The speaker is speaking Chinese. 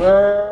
Uh...